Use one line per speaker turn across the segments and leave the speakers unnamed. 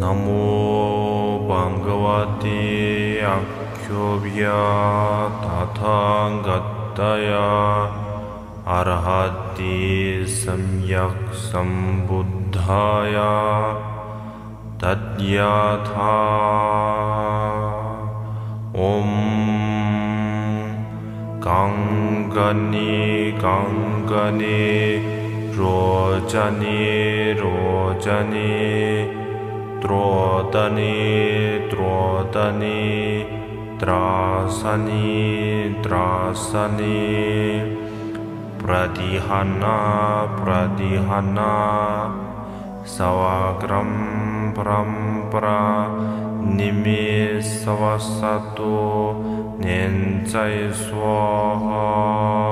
नमो भगवते अक्षोभ्या तथा गतया अर्हति सम्यक् सम्बुद्धाय तद्यथा ॐ कङ्गने कङ्गने रोचने रोचने त्रोदनी त्रोदनी त्रासनि त्री प्रतिहना प्रतिहना सवाग्रं परं परा निमे निञ्च स्वाहा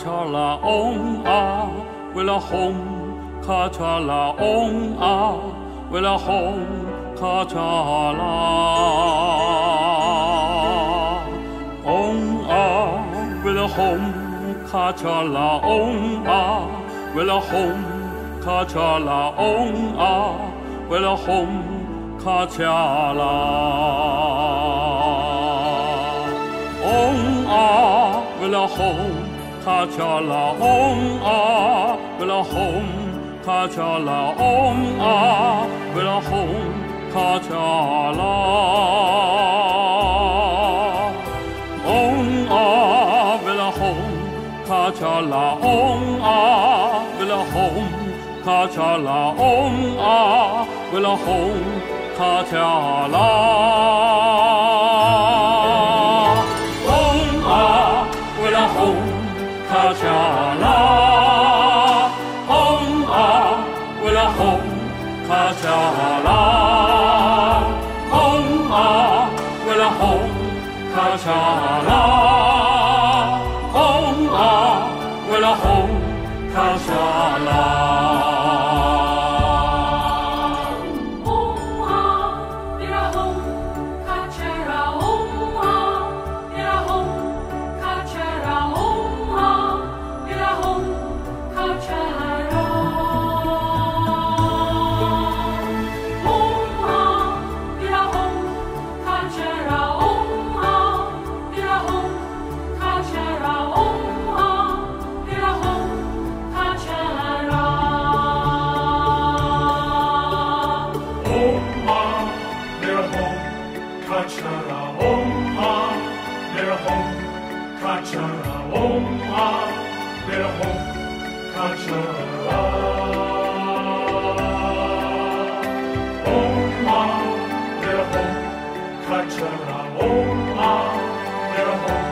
卡擦啦，嗡啊，为了红；卡擦啦，嗡啊，为了红；卡擦啦，嗡啊，为了红；卡擦啦，嗡啊，为了红；卡擦啦，嗡啊，为了红；卡擦啦，嗡啊，为了红。卡恰拉，嗡啊，为了红；卡恰拉，嗡啊，为了红；卡恰拉，嗡啊，为了红；卡恰拉，嗡啊，为了红；卡恰拉，嗡啊，为了红；卡恰拉。home, Kachara Oma, we're Om Kachara. Oma, we're home, Kachara Om we're Om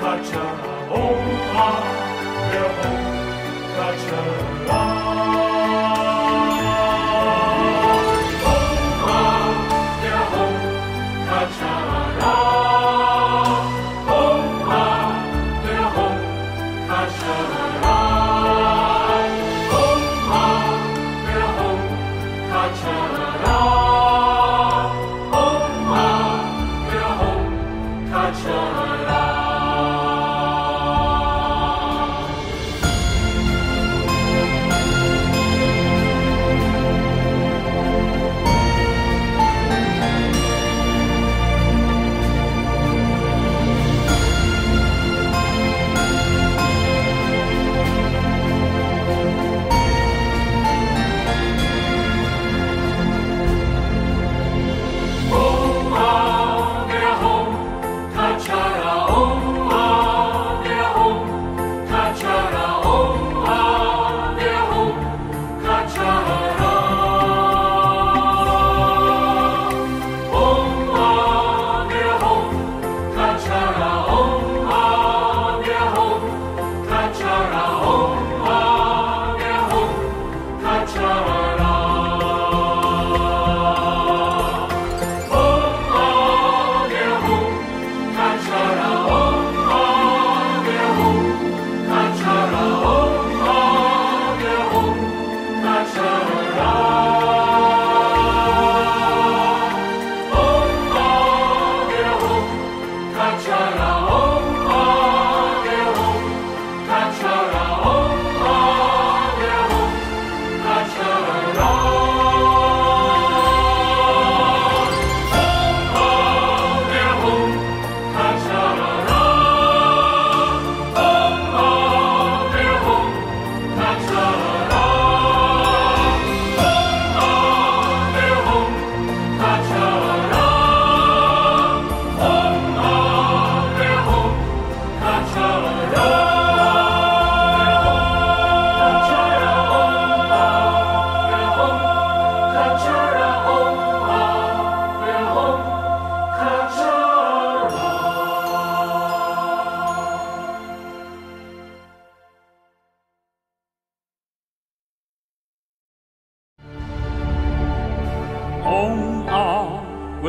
Kachara Oma, we're home, Kachara.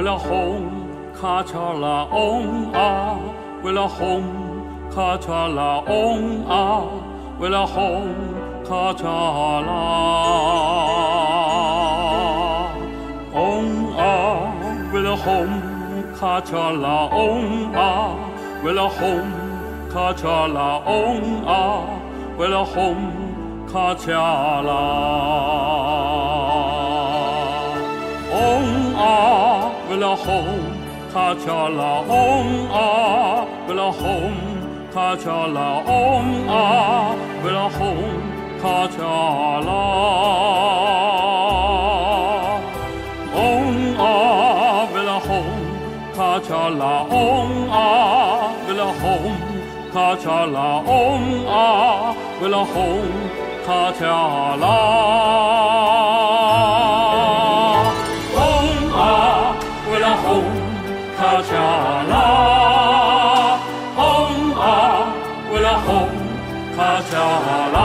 Willen home, kachala om a. Willen home, kachala om a. Willen home, kachala. Om a. Willen home, kachala om a. Willen home, kachala om a. Willen home, kachala. 为了红卡恰拉ม啊！为了红卡恰拉ล啊！为了红卡恰拉ว啊！为了红卡恰拉า啊！为了红卡恰拉อ啊，为了红วลา 红卡恰拉红啊为了红卡恰拉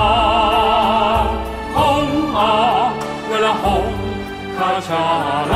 红啊为了红卡恰拉